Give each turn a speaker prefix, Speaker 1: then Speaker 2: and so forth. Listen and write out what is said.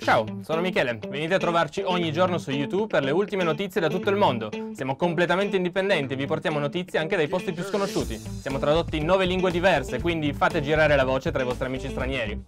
Speaker 1: Ciao, sono Michele. Venite a trovarci ogni giorno su YouTube per le ultime notizie da tutto il mondo. Siamo completamente indipendenti e vi portiamo notizie anche dai posti più sconosciuti. Siamo tradotti in nove lingue diverse, quindi fate girare la voce tra i vostri amici stranieri.